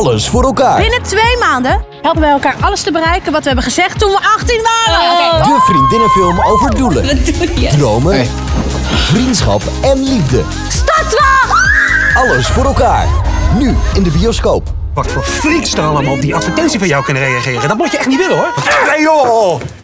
alles voor elkaar. Binnen twee maanden helpen wij elkaar alles te bereiken wat we hebben gezegd toen we 18 waren. De vriendinnenfilm over doelen, dromen, vriendschap en liefde. Startvlag! Alles voor elkaar. Nu in de bioscoop. Wat voor freaks er allemaal die advertentie van jou kunnen reageren. Dat moet je echt niet willen hoor. Joh!